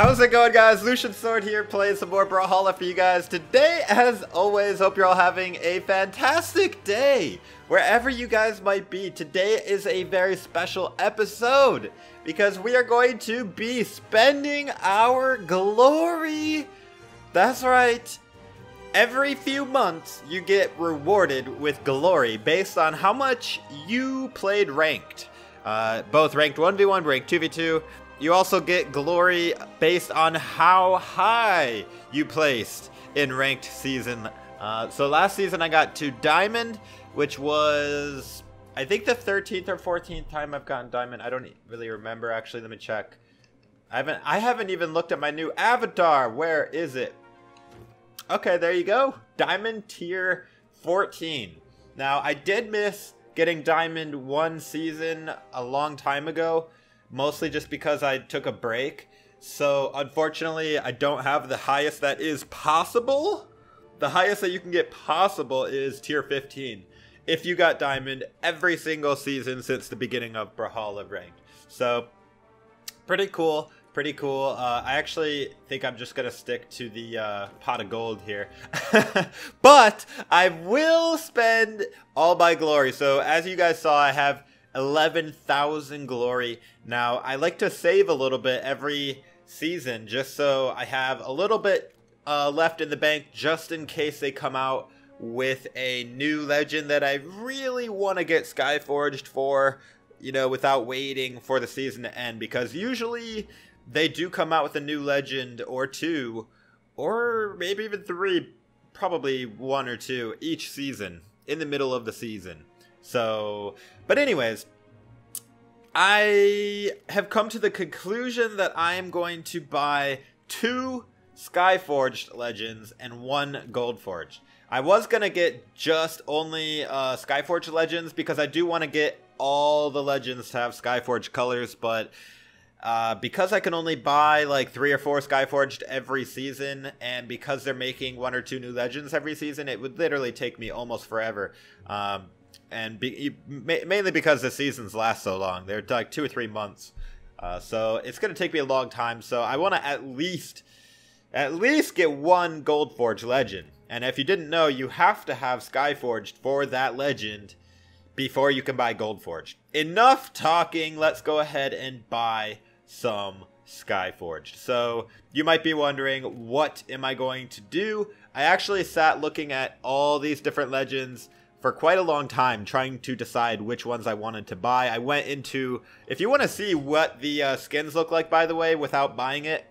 How's it going guys? Lucian's Sword here playing some more Brawlhalla for you guys. Today, as always, hope you're all having a fantastic day. Wherever you guys might be, today is a very special episode. Because we are going to be spending our glory. That's right. Every few months, you get rewarded with glory based on how much you played ranked. Uh, both ranked 1v1, ranked 2v2. You also get glory based on how high you placed in ranked season. Uh, so last season I got to diamond, which was I think the 13th or 14th time I've gotten diamond. I don't really remember actually. Let me check. I haven't I haven't even looked at my new avatar. Where is it? Okay, there you go. Diamond tier 14. Now I did miss getting diamond one season a long time ago mostly just because I took a break. So unfortunately, I don't have the highest that is possible. The highest that you can get possible is tier 15. If you got diamond every single season since the beginning of Brawlhalla ranked. So pretty cool. Pretty cool. Uh, I actually think I'm just going to stick to the uh, pot of gold here. but I will spend all my glory. So as you guys saw, I have 11,000 glory. Now, I like to save a little bit every season just so I have a little bit uh, left in the bank just in case they come out with a new legend that I really want to get Skyforged for, you know, without waiting for the season to end because usually they do come out with a new legend or two or maybe even three, probably one or two each season in the middle of the season. So, but anyways, I have come to the conclusion that I am going to buy two Skyforged Legends and one Goldforged. I was going to get just only uh, Skyforged Legends because I do want to get all the Legends to have Skyforged colors, but uh, because I can only buy like three or four Skyforged every season, and because they're making one or two new Legends every season, it would literally take me almost forever. Um, and be, mainly because the seasons last so long. They're like two or three months, uh, so it's going to take me a long time. So I want to at least, at least get one Goldforge legend. And if you didn't know, you have to have Skyforged for that legend before you can buy Gold Goldforged. Enough talking. Let's go ahead and buy some Skyforged. So you might be wondering, what am I going to do? I actually sat looking at all these different legends for quite a long time trying to decide which ones I wanted to buy. I went into, if you want to see what the uh, skins look like, by the way, without buying it,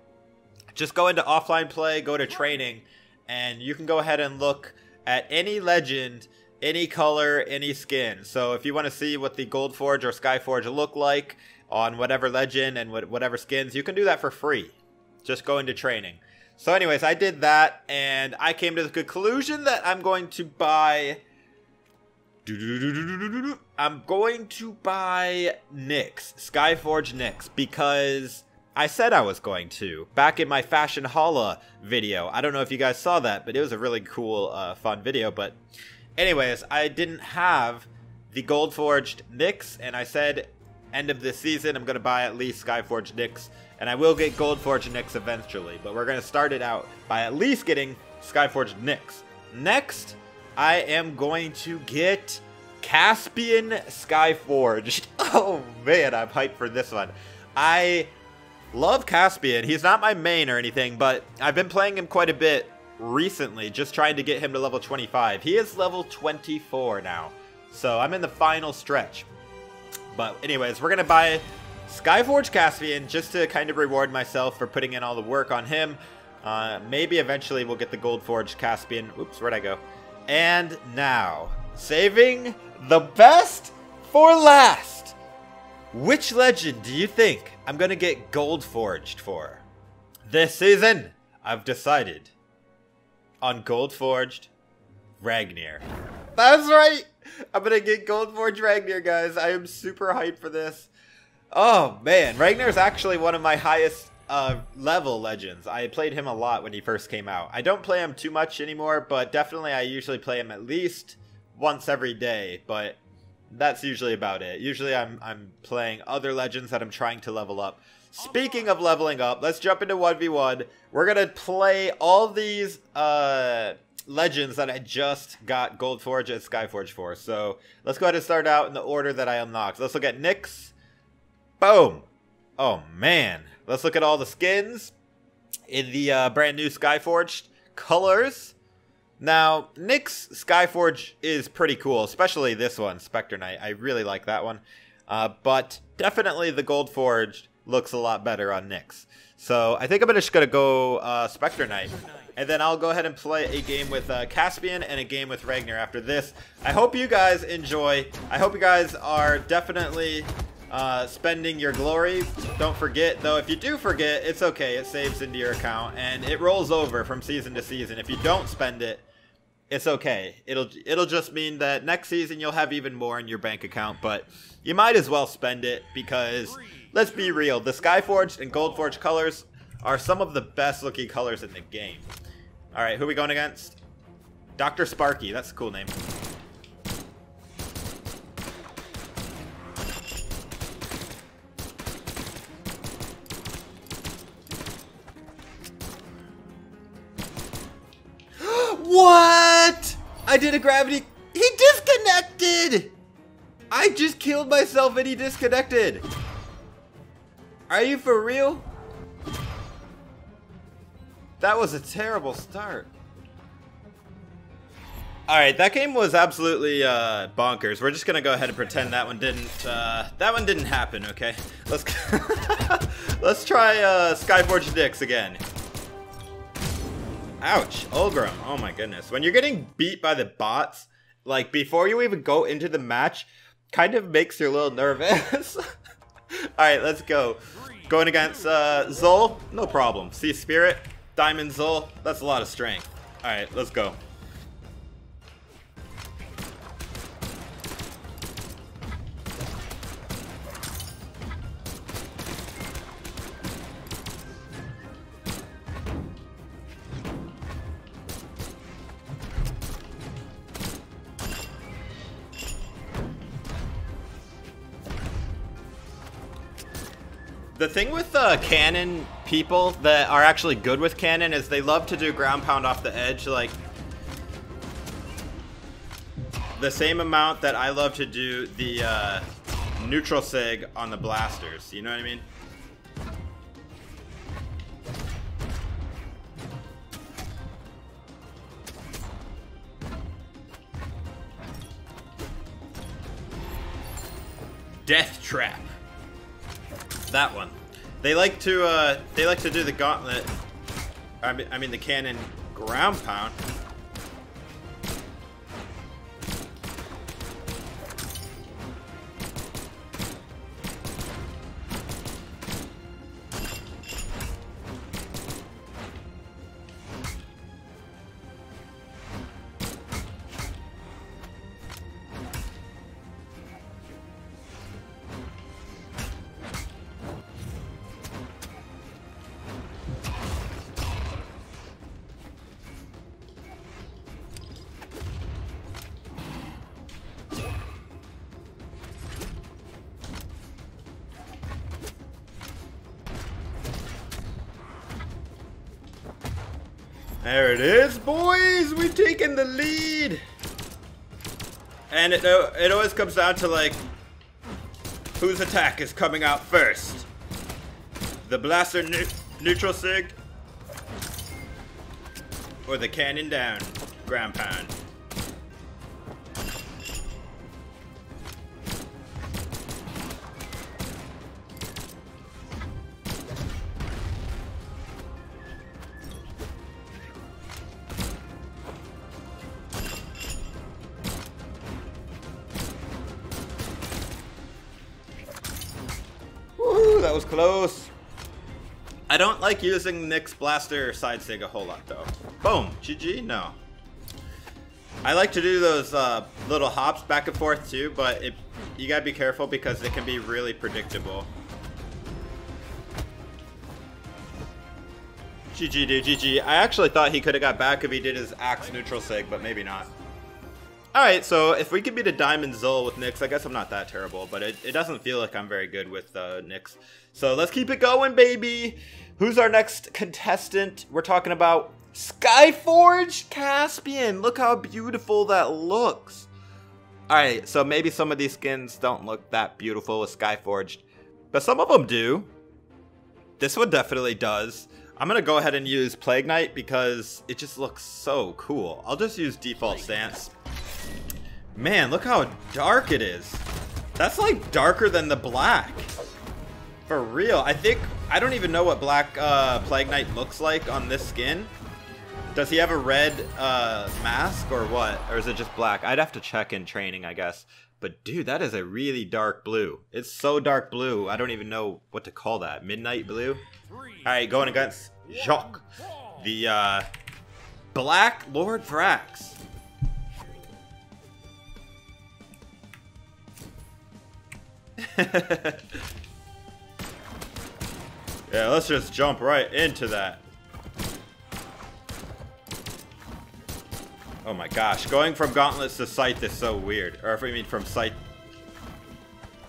just go into offline play, go to training, and you can go ahead and look at any legend, any color, any skin. So if you want to see what the Gold Forge or Sky Forge look like on whatever legend and whatever skins, you can do that for free. Just go into training. So anyways, I did that, and I came to the conclusion that I'm going to buy I'm going to buy Nyx, Skyforge Nyx, because I said I was going to. Back in my Fashion Hala video. I don't know if you guys saw that, but it was a really cool, uh, fun video. But anyways, I didn't have the Gold Forged Nyx, and I said end of this season I'm going to buy at least Skyforge Nyx, and I will get Gold Forged Nyx eventually. But we're going to start it out by at least getting Skyforged Nyx. Next, I am going to get Caspian Skyforged. Oh man, I'm hyped for this one. I love Caspian. He's not my main or anything, but I've been playing him quite a bit recently, just trying to get him to level 25. He is level 24 now, so I'm in the final stretch. But anyways, we're going to buy Skyforge Caspian just to kind of reward myself for putting in all the work on him. Uh, maybe eventually we'll get the Gold Forge Caspian. Oops, where'd I go? And now, saving the best for last. Which legend do you think I'm to get gold forged for? This season, I've decided on gold forged Ragnir. That's right. I'm to get gold forged Ragnir, guys. I am super hyped for this. Oh, man. Ragnir is actually one of my highest uh, level legends. I played him a lot when he first came out. I don't play him too much anymore, but definitely I usually play him at least once every day, but that's usually about it. Usually I'm I'm playing other legends that I'm trying to level up. Speaking of leveling up, let's jump into 1v1. We're to play all these uh, legends that I just got Gold Forge and Skyforge for. So let's go ahead and start out in the order that I unlocked. Let's look at Nyx. Boom. Oh, man. Let's look at all the skins in the uh, brand new Skyforged colors. Now, Nyx Skyforge is pretty cool, especially this one, Spectre Knight. I really like that one. Uh, but definitely the Gold Forged looks a lot better on Nyx. So I think I'm just going to go uh, Spectre Knight. And then I'll go ahead and play a game with uh, Caspian and a game with Ragnir after this. I hope you guys enjoy. I hope you guys are definitely uh, spending your glory. Don't forget, though, if you do forget, it's okay. It saves into your account, and it rolls over from season to season. If you don't spend it, it's okay. It'll it'll just mean that next season you'll have even more in your bank account, but you might as well spend it because let's be real, the Skyforged and Goldforged colors are some of the best looking colors in the game. All right, who are we going against? Dr. Sparky, that's a cool name. What? I did a gravity... He disconnected! I just killed myself and he disconnected. Are you for real? That was a terrible start. Alright, that game was absolutely uh, bonkers. We're just gonna go ahead and pretend that one didn't, uh, that one didn't happen, okay? Let's, let's try uh, Skyforge Nyx again. Ouch, Ulgrim, oh my goodness. When you're getting beat by the bots, like before you even go into the match, kind of makes you a little nervous. Alright, let's go. Going against uh, Zol, no problem. See Spirit, Diamond Zol, that's a lot of strength. Alright, let's go. The thing with uh, cannon people that are actually good with cannon is they love to do ground pound off the edge, like the same amount that I love to do the uh, neutral sig on the blasters. You know what I mean? Death Trap. That one. They like to uh, they like to do the gauntlet. I mean, I mean the cannon ground pound. There it is, boys! We've taken the lead! And it, uh, it always comes down to, like, whose attack is coming out first. The blaster ne neutral sig? Or the cannon down ground pound? That was close. I don't like using Nyx Blaster side sig a whole lot though. Boom, GG, no. I like to do those uh, little hops back and forth too, but it, you gotta be careful because it can be really predictable. GG dude, GG. I actually thought he could have got back if he did his axe neutral sig, but maybe not. Alright, so if we could beat a Diamond Zul with Nyx, I guess I'm not that terrible, but it, it doesn't feel like I'm very good with uh, Nyx. So let's keep it going, baby! Who's our next contestant? We're talking about Skyforged Caspian! Look how beautiful that looks! Alright, so maybe some of these skins don't look that beautiful with Skyforged, but some of them do. This one definitely does. I'm gonna go ahead and use Plague Knight because it just looks so cool. I'll just use default stance. Man, look how dark it is. That's like darker than the black. For real. I think, I don't even know what black uh, Plague Knight looks like on this skin. Does he have a red uh, mask or what? Or is it just black? I'd have to check in training, I guess. But dude, that is a really dark blue. It's so dark blue, I don't even know what to call that. Midnight blue? Alright, going against Jacques, the uh, Black Lord Vraxx. yeah, let's just jump right into that. Oh my gosh, going from gauntlets to scythe is so weird. Or if I mean from scythe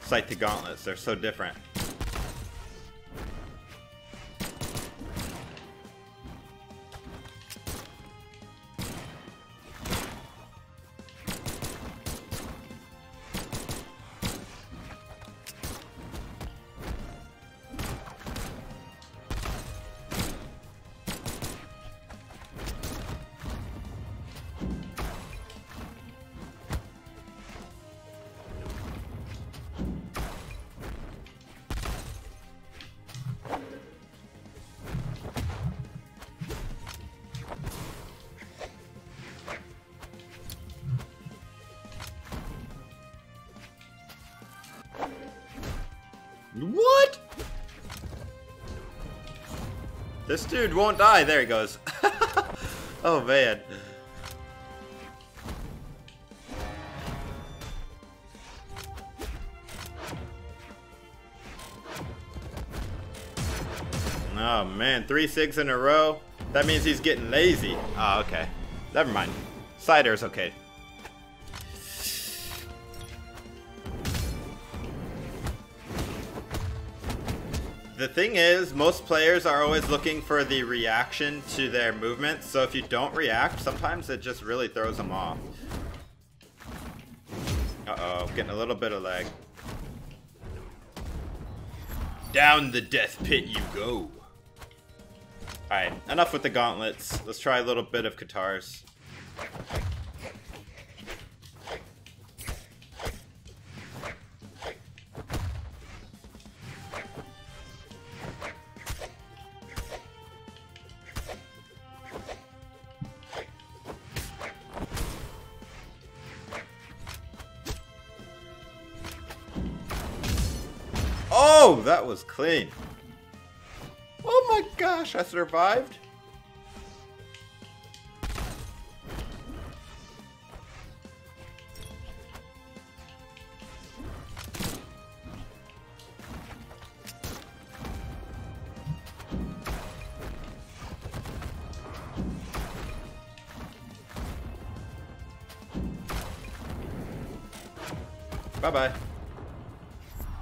scythe to gauntlets, they're so different. What? This dude won't die. There he goes. oh, man. Oh, man. Three six in a row. That means he's getting lazy. Oh, okay. Never mind. Cider's okay. Thing is, most players are always looking for the reaction to their movements, so if you don't react, sometimes it just really throws them off. Uh-oh, getting a little bit of lag. Down the death pit you go. Alright, enough with the gauntlets. Let's try a little bit of Katars. Oh, that was clean. Oh my gosh, I survived.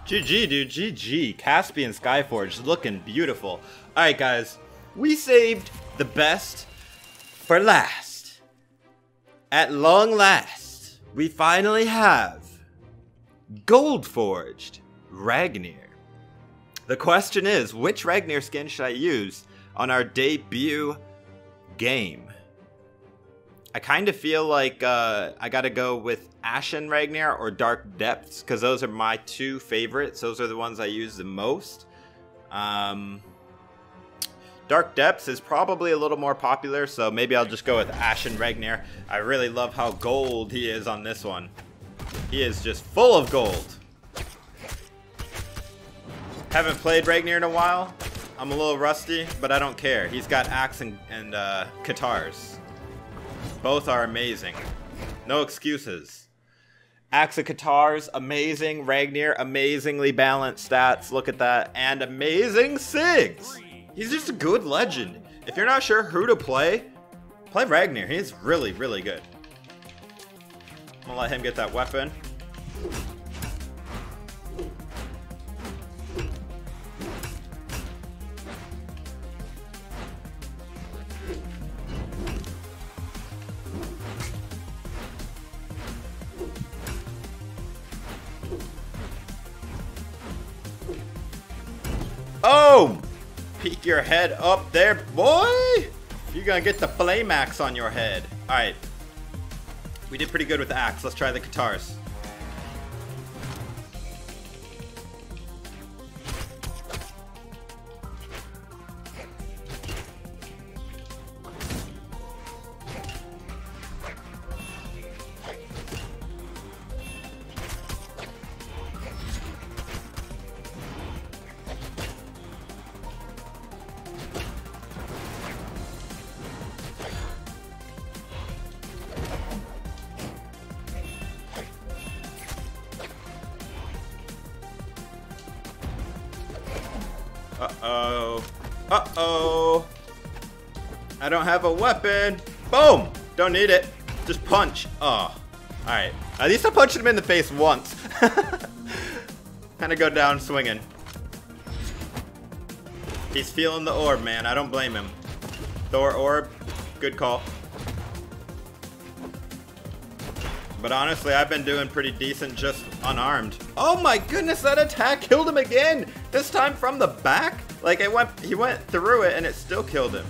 GG, dude. GG. Caspian Skyforge looking beautiful. Alright, guys. We saved the best for last. At long last, we finally have Gold Forged Ragnir. The question is, which Ragnir skin should I use on our debut game? I kind of feel like uh, I gotta go with Ashen Ragnir or Dark Depths because those are my two favorites. Those are the ones I use the most. Um, Dark Depths is probably a little more popular, so maybe I'll just go with Ashen Ragnir. I really love how gold he is on this one. He is just full of gold. Haven't played Ragnir in a while. I'm a little rusty, but I don't care. He's got axe and, and uh, Katars. Both are amazing. No excuses. Axe of Katars, amazing. Ragnir, amazingly balanced stats. Look at that. And amazing Sigs. He's just a good legend. If you're not sure who to play, play Ragnir. He's really, really good. I'm gonna let him get that weapon. Peek your head up there, boy! You're gonna get the flame axe on your head. Alright. We did pretty good with the axe. Let's try the katars. Uh-oh. I don't have a weapon. Boom! Don't need it. Just punch. Oh. Alright. At least I punched him in the face once. kind of go down swinging. He's feeling the orb, man. I don't blame him. Thor orb. Good call. But honestly, I've been doing pretty decent just unarmed. Oh my goodness, that attack killed him again! This time from the back? Like it went he went through it and it still killed him.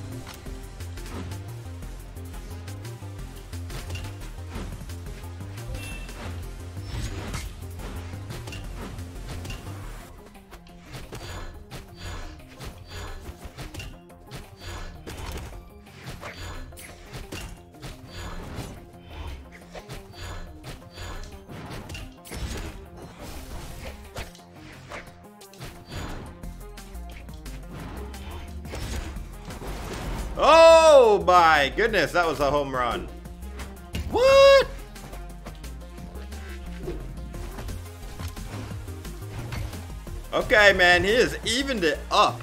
Oh my goodness, that was a home run. What? Okay, man, he has evened it up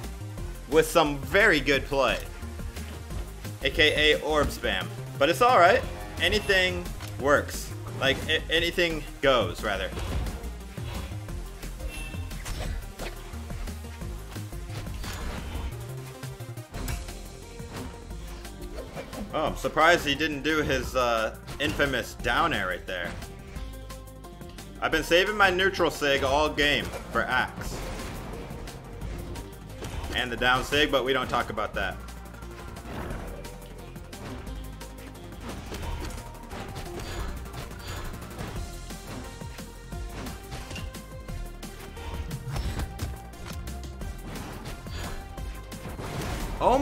with some very good play. AKA orb spam. But it's alright. Anything works. Like, anything goes, rather. Oh, I'm surprised he didn't do his uh, infamous down air right there. I've been saving my neutral sig all game for Axe. And the down sig, but we don't talk about that.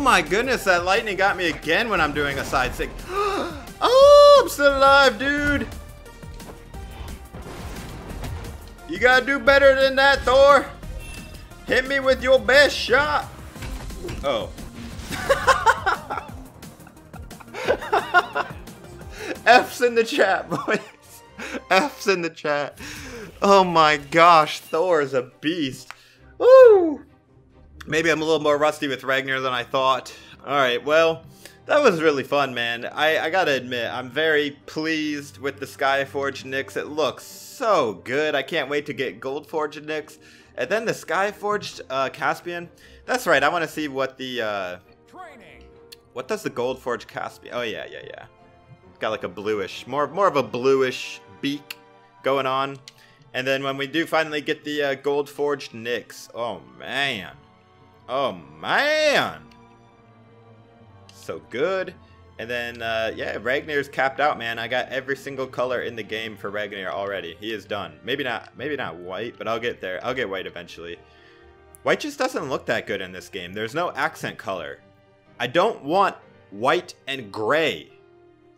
My goodness, that lightning got me again when I'm doing a side sig. oh, I'm still alive, dude. You gotta do better than that, Thor. Hit me with your best shot. Oh. F's in the chat, boys. F's in the chat. Oh my gosh, Thor is a beast. Woo! Maybe I'm a little more rusty with Ragnir than I thought. Alright, well, that was really fun, man. I, I gotta admit, I'm very pleased with the Skyforged Nyx. It looks so good. I can't wait to get Goldforged Nyx. And then the Skyforged uh, Caspian. That's right, I want to see what the... Uh, what does the Goldforged Caspian... Oh, yeah, yeah, yeah. Got like a bluish, more, more of a bluish beak going on. And then when we do finally get the uh, Goldforged Nyx, oh man. Oh, man! So good. And then, uh, yeah, Ragnir's capped out, man. I got every single color in the game for Ragnar already. He is done. Maybe not, maybe not white, but I'll get there. I'll get white eventually. White just doesn't look that good in this game. There's no accent color. I don't want white and gray.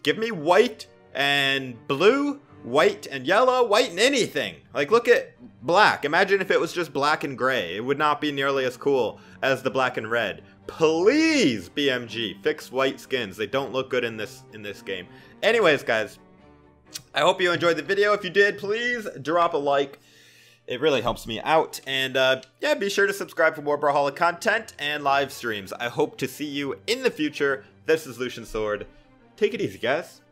Give me white and blue, white and yellow, white and anything. Like, look at black. Imagine if it was just black and gray. It would not be nearly as cool as the black and red. Please, BMG, fix white skins. They don't look good in this in this game. Anyways, guys, I hope you enjoyed the video. If you did, please drop a like. It really helps me out. And uh, yeah, be sure to subscribe for more Brawlhalla content and live streams. I hope to see you in the future. This is Lucian's Sword. Take it easy, guys.